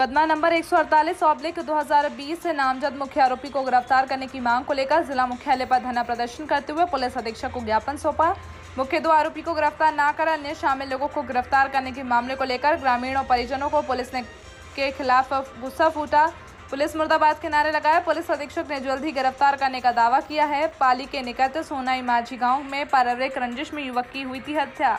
मुकदमा number 148 oblique 2020 से नामजद मुख्य आरोपी को गिरफ़्तार करने की मांग को लेकर जिला मुख्यालय पर धरना प्रदर्शन करते हुए पुलिस अधीक्षक को ज्ञापन सौंपा। मुख्य दो आरोपी को गिरफ़्तार न कर अन्य शामिल लोगों को गिरफ़्तार करने के मामले को लेकर ग्रामीण और परिजनों को पुलिस ने के खिलाफ गुस्सा फूटा। पुलिस मुर्दाबाद के नारे लगाए। पुलिस अधीक्षक ने जल्द ही गिरफ़्तार करने का दावा किया है। पाली के निकट सोनाई माझी गाँव में पारिवारिक रंजिश में युवक की हुई थी हत्या।